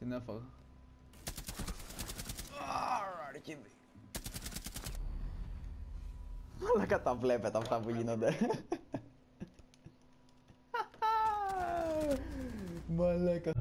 Tine faga. Malaga tá plepe, tá tá fugindo dela. Moleque.